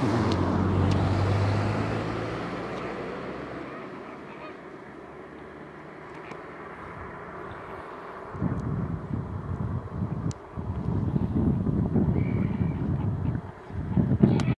Mhm.